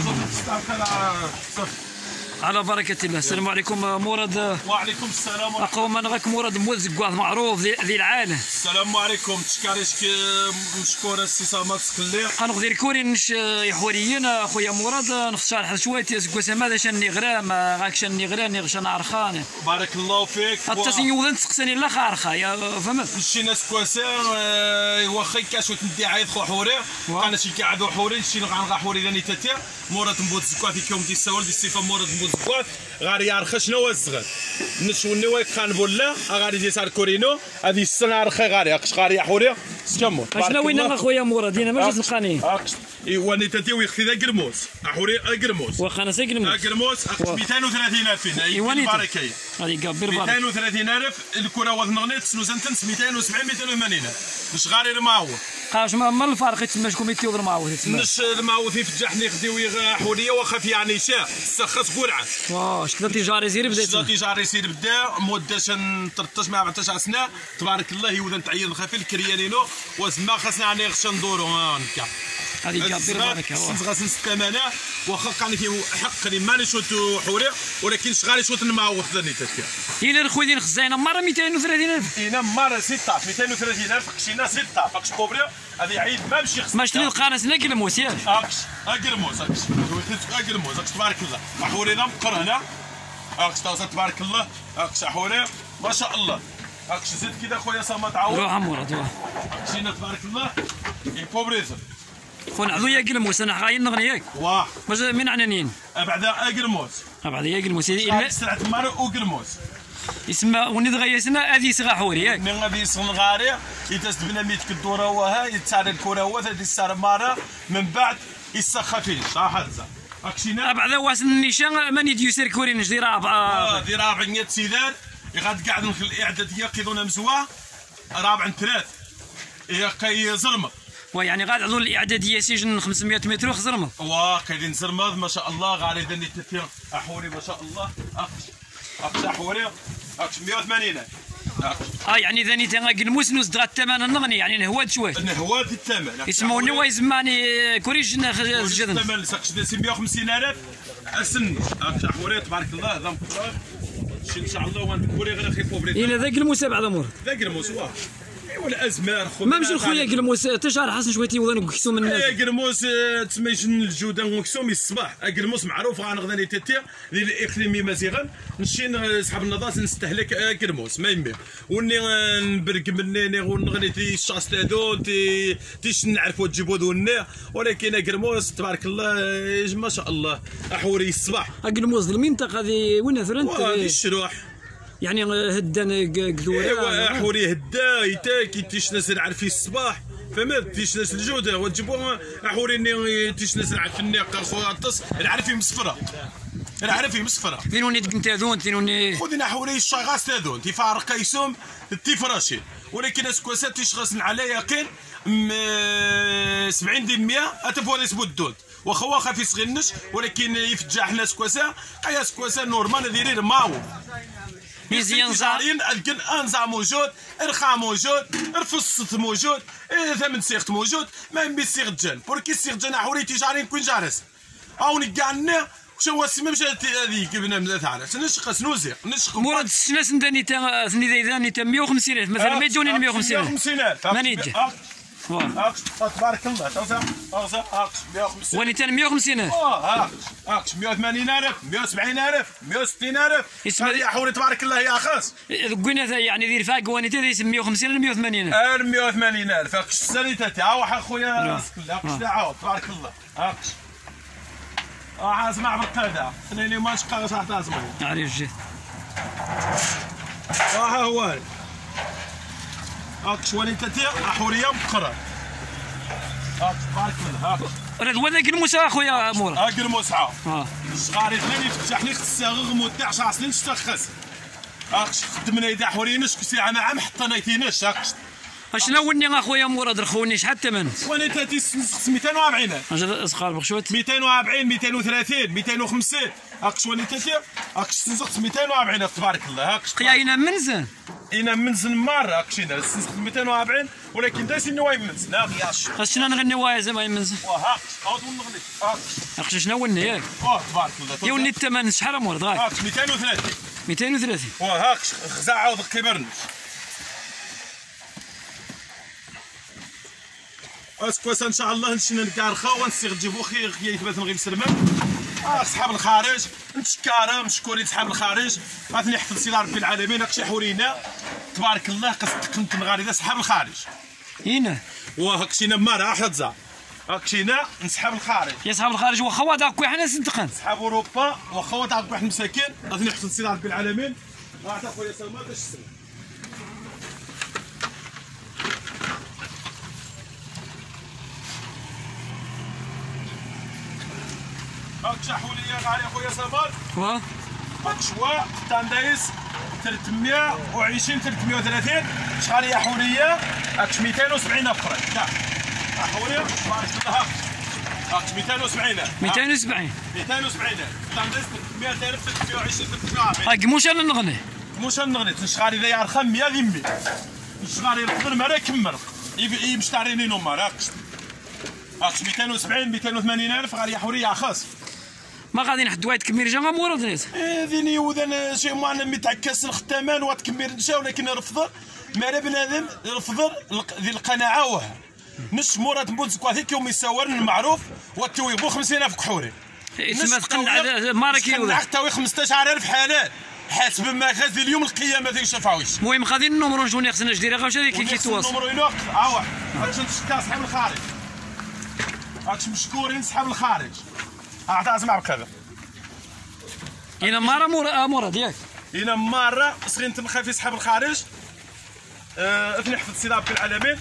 スタッフから。على بركة الله. السلام عليكم مراد وعليكم السلام أقوم أنا غاك مراد موز كواض معروف ذي العالم. السلام عليكم. تشكاريش مشكورة السي صمد سكلي غنغدي الكوري نش يحوريين اخويا مراد نختار حد شوية. تيزكو ماذا شان نغرا ما غاك شان نغرا نغشان عرخان بارك الله فيك. حتى سيوذن تسقسني لا خارخة يا فهمت؟ شي ناس كواسا واخا كاسو تندي عايد خو حوري. أنا شي قاعد حوري شي غنغا حوري لاني تاتير مراد مبوت زكوا في كيوم دي السوال دي الصفه مراد مبوت زكوا غاري يارخ شنو الصغر نشوني ويك خان بولا غادي دي سار كورينو هذه السنة رخي غاري اقش غاري حوري سكمو شنو وين اخويا مراد هنا ما جات نلقاني ايوا تاتي ويخفي ذا قرموس حوري قرموس واخا أنا ساكن قرموس 230 الف ايوا باركي هذه كبير بارك 230 ألف. الكرة وذنغنيت سنوزنتنس 270 280 مش غاري المعوض. قاش ما الفرق تسمى شكون يتيوض معاود تسمى؟ نش المعوض في فجحني خديوي حورية واخا في يعني شاء سخص قرعة. واه شكون تجاري يسير بدا شكون تجاري يسير بدا. مدة 13 مع 14 سنه تبارك الله يوذن تعيد خفي الكريانينو وزما خاصنا يعني غش ندورو هكا هذه كبير بارك غاس نستمانه واخا كان فيه حق لي ماني شوت حوري ولكن شغال شوت المعوض ثاني تكيا إلى الخويدين خزينه مرة 230000 أنا مرة 6 230000 قشينا 6 فاكش كوبري هذه عيد ما مشي خصنا ما شتي القناص ناك الموسيال اكش اقرموس اكش اقرموس اكش تبارك الله. حوري ذا مقر هنا. اكش تبارك الله. اكش حوري ما شاء الله. اكش زيد كذا خويا صمت عاود روح مراد روح قشينا تبارك الله. يبوبريزم خون عضو يا قلموس أنا غاين نغني ياك واه واش من عنانين بعد اقرموس بعد يا قلموس الا سرعه مار وقرموس يسمى وني غيسنا هذه صغا حوري ياك من غادي يسون غاري يتس بنا ميت كدوره وها يتسار الكره هو هذه السار ماره من بعد يسخى فيه. صح هذا. اكشينا بعد واس النيشان ماني ديو سير كورين نجدي رابع آه دي رابع نيت سيدان يغاد قاعد في الاعداديه كيظن مزوا رابع ثلاث يا زرمه ويعني غاد عضو الإعدادية سجن 500 متر وخزرمه واه كاينين زرمه ما شاء الله. غادي دني تثير أحوري ما شاء الله. أقش أقش أحوري. أقش 180 آه يعني ذاني تاع قلموس نوز الثمن النغني يعني نهواد شوي نهواد الثمن. يسموني ويزماني كوريج جدن الثمن سقش 150000 أسن. أحوري تبارك الله. ذا إن شاء الله وغنكوري غير خيفو بريد إلى ذاك الموسى بعد امور ذاك الموسى ولا ازمار خويا ما مشي خويا قرموس تشعر حسن شوية تيوضن كسوم الناس. يا قرموس تسميش الجوده وكسوم الصباح. قرموس معروف غنغني تيتيا للاقليمي مزيغا نمشي صحاب النظاف نستهلك قرموس ما يمي. وني نبرق مني ونغني تي الشاس تاذون تي تيش نعرفوا تجيبوا ذوني ولكن قرموس تبارك الله ما شاء الله أحوري الصباح. قرموس المنطقة هذه وين ثرنت الشروح. يعني هدان قدوره إيوا حوري هدا يتاكي تيش ناس عارفين الصباح. فهمت تيش ناس الجوده وتجيبوها حوري تيش ناس عارف الناقة خويا الطس العرفي مسفره العرفي مسفره ثينوني تاذون ثينوني خذنا حوري الشغاس تاذون تفارق كيسوم تيفراشي ولكن اسكواسات تيشغسن على يقين 70 دي 100 اتفوريس بودود واخا واخا في صغيرنش ولكن يفجع حنا سكواسا ايا سكواسا نورمال ديري ماو. مزيان زارين الكن انزع موجود ارخاء موجود الفصت موجود إيه ثمن سيغت موجود ما يمي سيغ جان بوركي سيغ جان حوري تيجارين كوين جارس. هاوني كاعنا شو السما مشى هذيك ابن تعرف نشق سنوزي؟ نشق مورد السناس نداني تا تا 150 ألف. مثلا ما يجوني 150 ألف. 150 ألف. ماني يجي تبارك الله. توزع توزع اقش 150 واني تاني 150 الف آه اقش 180 ألف 170 ألف 160 ألف. اسمع يا حوري تبارك الله يا خاص. قلنا يعني ذي رفاق واني تاني 150 الف 180 ألف 180 ألف. اقش السنة تاعي عاو أخويا اقش تعاود تبارك الله. اقش آه اسمع بالقاعده خليني ما شقا صح تاسمع عريف جيت آه هو. هاك شوالي تاتي حوريه مقرة. هاك بارك الله هاك. رضوان ذاك الموسى أخويا مورا. هاك الموسى. آه. صغاري ثاني فتح لي خصها غمو تاع 10 سنين تشتخص هاك خدمنا يدا حورينش كسي أنا عام حطينا يتيناش هاك اشنو وني أخويا مراد رخوني شحال الثمن؟ وأنا تاتي 240 أجل أصغر بخشوت 240 230 250 هاك شوالي تاتي هاك تنزقت 240 تبارك الله هاك قياينا منزل إنا منزل كشينا نستخدم 240 ولكن دايس نواي منزل لا ياش خاصنا نغني وايا زعما يمنز وها أو نغني. هاك اخشى شنو وني؟ ياك آه تبارك الله يا الثمن شحال أمور؟ هاك 230 230 وهاك خزاع عاود كبرنا اسكواس إن شاء الله نشنا نكارخا ونسيغ تجيبو خي خي يثبت نغيب سلمان آه صحاب الخارج. نتشكارا مشكورين صحاب الخارج. غادي نحفظ سيدي ربي العالمين هاكشي حورينا تبارك الله قصدك كنت نغاري صحاب الخارج. هنا وهاكشينا مارا حتزا هاكشينا نسحاب الخارج. يا صاحب الخارج واخا واد هاكا حنا صدقن صحاب أوروبا واخا وضع واحد مساكين. غادي نحفظ سيدي ربي العالمين. عطا خويا سلمان باش تسلم. هاك شحولية غالي خويا سلمان وا. هاك شوا تاندايس. 320 330 شحال هي حوريه هاك 270 أفراد. كاع حوريه تبارك الله هاك هاك 270 270 270 تاندايس 300 320 340 هاك موش أنا نغني. موش نغني. تنشغالي ذا يرخم 100 ذمي. نشغالي القدر ما راه يكمل. يمش تعريني نمر. هاك هاك 270 280 ألف غاليه حوريه خاص. ما غادي نحد وايد كمير جا غمورد نيت ذيني وذن شي معنا متعكس الختمان وتكمير نشا ولكن رفض ما بنادم رفض ذي القناعة وها نش مراد مبوز كواثيك يوم يساور المعروف والتوي بو 50000 كحوري تسمى تقنع مارك يودا حتى 15000 حلال حسب ما غازي اليوم القيامة ذيك شفاويش المهم غادي النمرو نجوني خصنا جديرة غاش هذيك كي كيتواصل النمرو ينوق آه واحد هاكش نشكا صحاب الخارج. هاكش مشكورين صحاب الخارج. أعطى أسمع بكذا هنا مارا مورا مراد ياك هنا مرة صغير تنخى في صحاب الخارج. آه اثني حفظ سيدي ربي العالمين.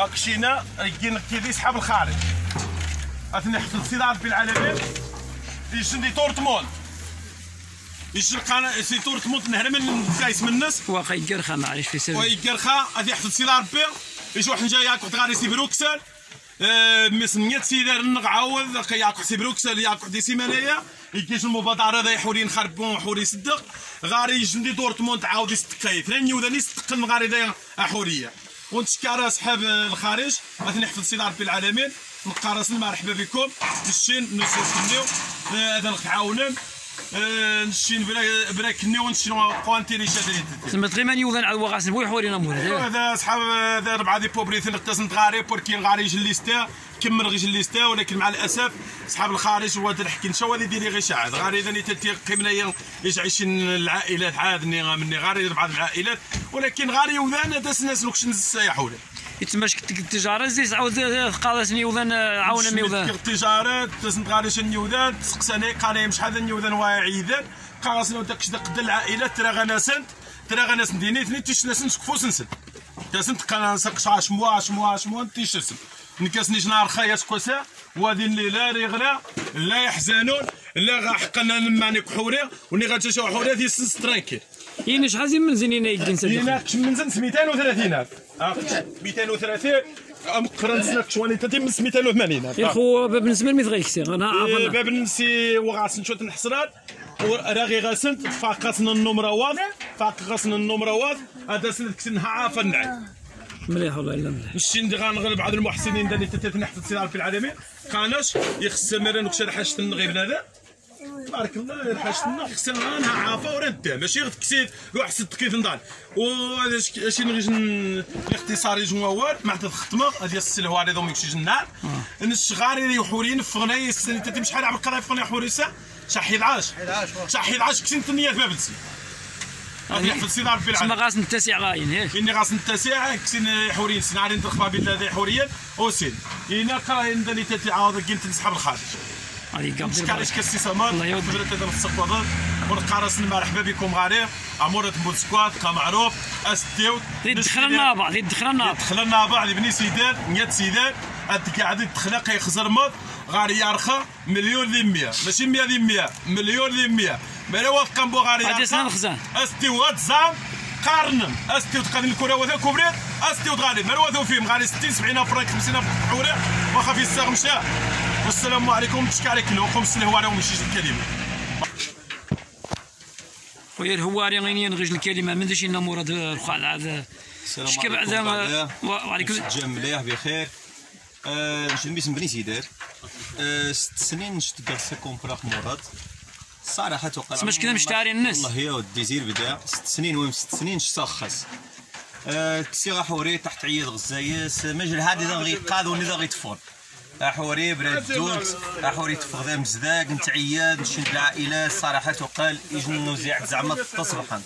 أكشينا كين كيدي صحاب الخارج. اثني حفظ سيدي ربي العالمين. يجندي تورتموند يجي القناة سي تورتموند نهر من كايس من الناس. واخا يقرخا معليش في سبيل ويقرخا غادي يحفظ سيدي ربي. يجي واحد جاي ياكل غادي سي بروكسل. آه، مس 100 سيدار نعاود ياكل سي بروكسل ياكل دي سيمانية. يجيش المبادرة ذا يحوري نخربون حوري يصدق غاري يجندي دورتموند عاود يستقاي ثاني وذا يستقل غاري ذا حورية. ونتشكر اصحاب الخارج؟ غادي نحفظ سيدي ربي العالمين نقارس مرحبا بكم. نشين نسوسنيو هذا نتعاونن نشين بلا بلا كنيو نشين قوانتيري شادري تسمى تغيمان يوذان عاد وغاسن بو يحورينا مورد ياك هذا اصحاب هذا ربعة دي بوبريث نقتصن غاري بوركين غاري يجي الليستا كمل غيش الليستا ولكن مع الأسف اصحاب الخارج هو الحكي. نشا هذه ديري غير شاعد غاري إذا تتي قيمنا إيش عايشين العائلات عادني مني غاري بعض العائلات ولكن غاري وذان هذا الناس لوكش نسيحوا يتسمى شكت التجاره زيز عاود قادسني يوذان عاونا ميوذان التجارات تسنت غاري شن يوذان تسقساني قال شحال نيوذان واعيذان قاصنا وداك قد العائلات ترى غناسنت ترى غناس ديني ثني تيش ناس نسكفو سنسن. تاسنت قنا نسقش عاش موا عاش موا عاش موا تيش سن نكاسني جنار خايا سكوسا وهذه اللي لا رغلا لا يحزنون لا غا حقنا نماني كحوري وني غاتشا حوري ذي سنس ترانكيل يني شحال زين من زينين سدق هنا من زنت 230 230 ام قرنت شواني تتي من 280 يا خو باب نسمر مي تغيكسي أنا إيه، عارفنا باب نسي وغاسن شوت نحصرات راغي غاسنت فاقسنا النمروات فاقسنا النمروات هذا سنت كسنها عافنا مليح والله الا مليح دي غنغلب بعض المحسنين داني نحفظ سيدي ربي العالمين قاناش يخص مرن وكشر حاجة النغيب هذا تبارك الله يرحشنا خصنا أنا عافا ورا ماشي غير تكسيت روح ست كيف نضال. و شي نغيش الاختصار يجوا وال مع الختمه هذه السلوه هذه دوم يكشي النار الشغاري يحورين في غناي السنة تتي شحال عم القرايه في غناي حوريسه شحال 11 شحال 11 كسين تنية في بابلسي هذه يحفظ سيدي ربي العالمين. غاس نتسع غاين ياك إني غاس نتسع كسين حورين سنارين تخفى بالله حوريا وسين إنا قرا ندني تتي عاود كنت نسحب الخارج. هذه مسكال قبل إيش كسي سمان الله يودي. فجرة هذا السقوط ونقارس مرحبا بكم غاري عمورة بوتسكوات كمعروف استيوت دخلنا بعض دخلنا. دخلنا بعض بني سيدان نيت سيدان قاعد تخلق يخزر مض غاري يرخى مليون ذي مية. ماشي مية ذي مية مليون ذي مية. مالا واثق بو غاري الخزان. استيو غتزام قارنم. استيو تقدم الكرة وذا كوبريت استيو غالي مالا واثق فيهم غالي 60 70 فرانك 50 حوري واخا في الساغ مشى. والسلام عليكم. تشكاري كلو خمس الهوارة ومشيش الكلمة. خويا الهواري غيني نغيج الكلمة. من داش لنا مراد عاد السلام شكي بعدا. وعليكم جا مليح بخير. آه، نشد ميسم بني سيدار آه، ست سنين نشد كاسا كومبراخ مراد. صراحة توقع تسمى كذا مشتاري الناس. والله يا الديزير بدا. ست سنين وين ست سنين شسخص كسي حوري تحت عيد غزايس. مجل هادي ذا غيقاد وني ذا غيتفور أحوري براد دولت أحوري ذا مزداق نتعياد نشد العائلات صراحة توقال يجن نوزيع زعما تصبحا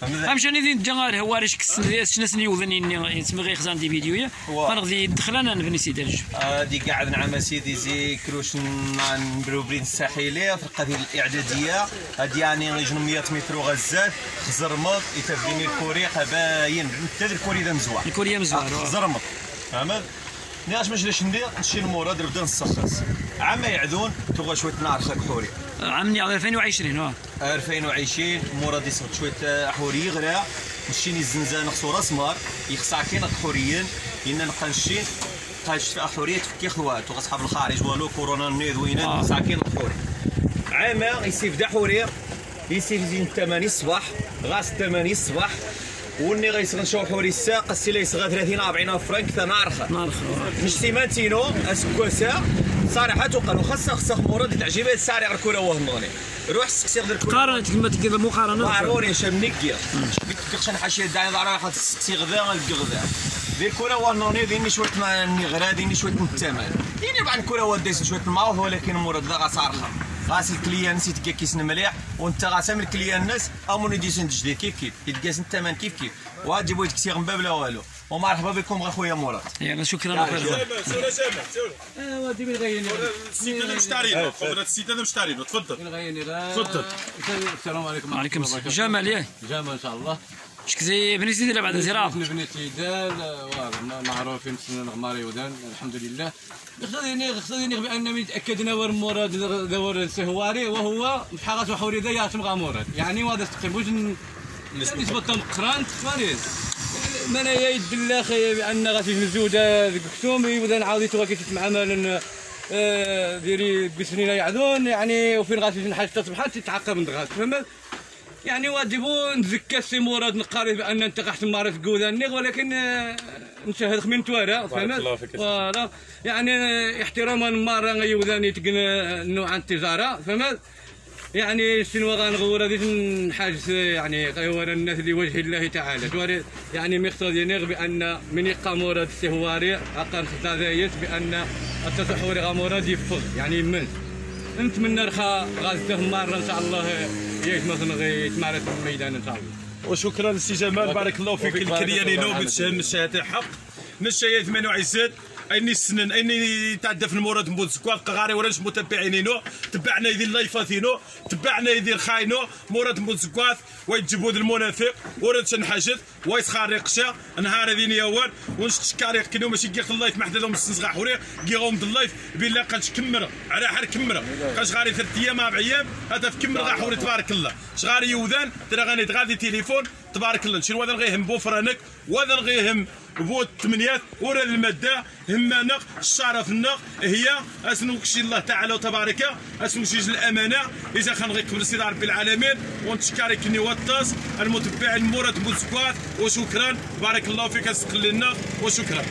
فهمت امشي ني جا الهواري شك السن شنا سن يوذني تسمى غير خزان دي فيديو وا. فنغدي دخل أنا نبني سيدرج دي قاعد نعم سيدي زي كروش نبروبرين الساحلية فرقة ديال الإعدادية. هادي يعني غيجنو 100 متر غزات خزرمط يتبديني الكوري باين حتى الكوري ذا مزوع الكوريا مزوار زرمط. فهمت؟ ناش مش لاش ندير نمشي لموراد نبدا نسخص عام يعذون تبغى شوية نار خاك حوري. على 2020 آه 2020 مراد يصغد شوية حوري يغرى نشيني الزنزانه خصو راس مار. يخصع كاين حوريين. إنا نبقى نشين قاش في حورية تفكي خوات وغصحاب الخارج والو كورونا نيد وين آه. نخصع كاين حوري. عاما يسيف دا حوري. يسيف زين الثمانية الصباح. غاس الثمانية الصباح. وني غيسغن شو حوري الساق السي لا يسغى 30 40 فرنك ثنارخ نار مش سيمانتينو اسكوسا صراحة قالوا خاصة خاصة مراد العجيبة الساري غير كورة واه نغني روح سقسي غير كورة قارنة كلمة كذا مقارنة. وعروري شام نكيا كيفاش نحاشي داعي خاص تسقسي غذا الكغذا ذي الكورة واه نغني ديني شوية ما نغرا ديني شوية الثمن ديني بعد الكورة واه دايس شوية الماوث ولكن مراد ذا غصارخة غاس الكليان نسيت كيف كيسن مليح وانت غاسام الكليان الناس امون ديسن تجديد. كيف كيف؟ يتقاس الثمن كيف كيف؟ وغادي بغيت كسي غنباب لا والو ومرحبا بكم اخويا مراد يلا شكرا اخويا سولا سامع سولا ودي بالغيني السيد هذا مشتارينه خبرة السيد هذا مشتارينه تفضل. بالغيني تفضل. السلام عليكم. وعليكم السلام. جمال ياك جامع إن شاء الله. شك زي بني سيدي بعد زراعة؟ بني تيدال معروفين سنة نغماري ودان الحمد لله. خصني خصني بان من تاكدنا ور مراد دور السهواري وهو بحاجه وحوري ذا ياتم مراد يعني وهذا تقريبا. نسبة قران تخوانيز من يد بالله خي بأن غادي نزوجة كتومي وذا نعاود تو كيف معامل ديري بسنين يعذون يعني وفين غادي نحاج تصبحات تتعقب من فهمت؟ يعني واجبون نزكى السي مراد نقارن بأن أنت قحت مارس قوذاني ولكن آه، نشاهد من توارا فهمت. فوالا. يعني آه، احتراما مارا غيوذاني تقنا نوع التجاره فهمت؟ يعني شنو غنغور هذه نحاجز يعني غيور الناس لوجه الله تعالى. تواري يعني مقتضي نغ بأن من يقام مراد السهواري أقام ستازايت بأن التصحوري غمراد يفض يعني من. انت من نرخى غازته مرة إن شاء الله. ياك مثلا غيتمارس في الميدان ان شاء الله وشكرا للسي جمال بارك الله فيك الكريانينو الله بتشهد الشهاده حق نشايا 28 ايني السنن ايني تعدى في المورد مبوت سكوات قغاري ولاش متابعينينو تبعنا يدير لايفاتينو تبعنا يدير خاينو مورد مبوت سكوات ويتجبود المنافق ورد شنحاجت ويسخار رقشا نهار ذي نيوان ونشكاري كنو ماشي كيخ اللايف ما حدا لهم سنسغا حوري كيغوم اللايف. بلا قالش كمر على حر كمر. قالش غاري ثلاث أيام أربع أيام هذا في كمر غا حوري تبارك الله. شغاري يوذان؟ ترى غاني تغادي تليفون تبارك الله. شنو هذا غيهم بوفرانك وهذا غيهم بو الثمانيات ورا المادة همانا الشرف النق هي. اسمو كشي الله تعالى وتبارك اسمو شي الأمانة. إذا كان غير كبر سيدي رب العالمين ونتشكاري كني وطاس المتبع المورد بوزكوات وشكرا. بارك الله فيك استقلنا وشكرا.